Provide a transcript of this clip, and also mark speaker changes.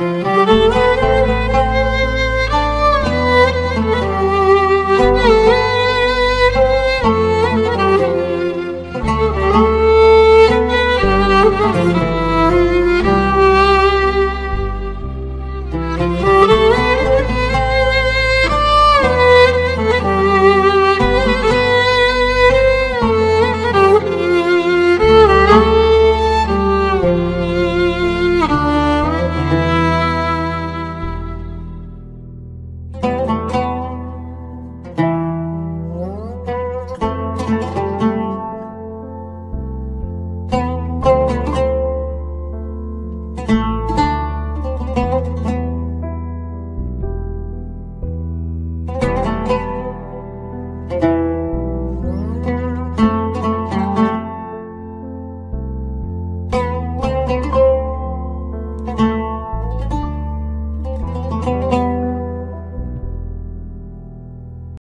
Speaker 1: you.